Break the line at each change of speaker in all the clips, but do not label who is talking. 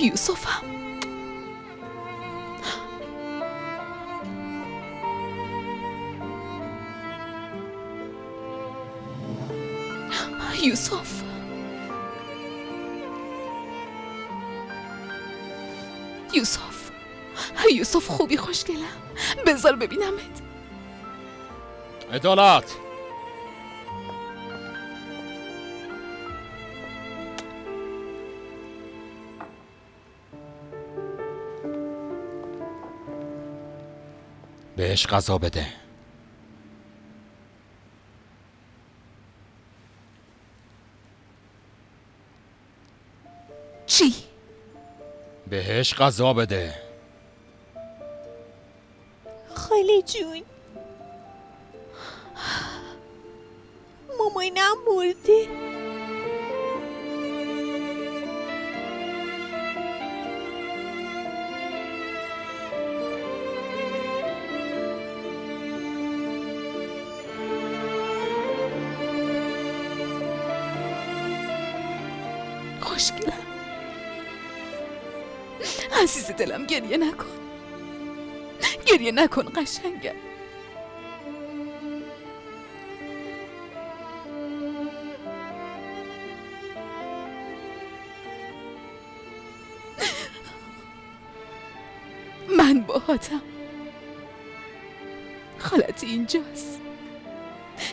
یوسفم یوسف یوسف یوسف خوبی خوشگلم بذار ببینمت.
عدالت. بهش غذا بده.
چی؟
بهش غذا بده.
خاله جون. مامانم مرده
خوشگلم عزیز دلم گریه نکن گریه نکن قشنگم من باهاتم خالت اینجاست.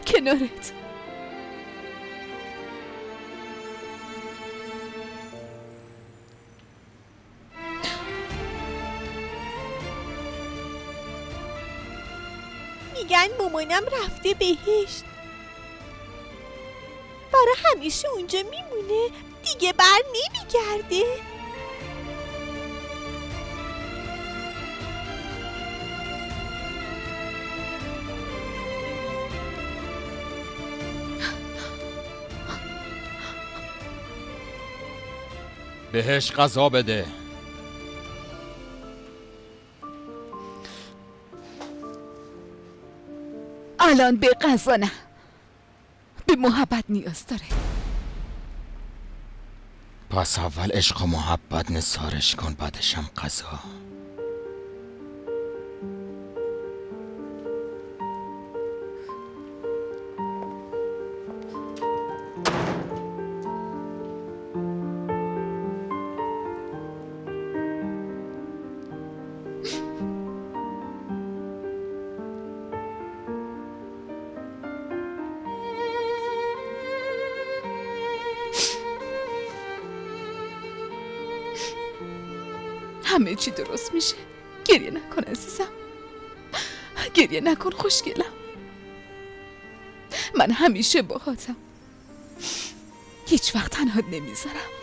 کنارت.
میگن مامانم رفته بهشت. برای همیشه اونجا میمونه دیگه بر نمیگرده.
بهش غذا بده.
الان به غذا نه. به محبت نیاز داره.
پس اول عشق و محبت نثارش کن بعدشم غذا.
همه چی درست میشه. گریه نکن عزیزم. گریه نکن خوشگلم. من همیشه باهاتم. هیچ وقت تنها نمی‌ذارم.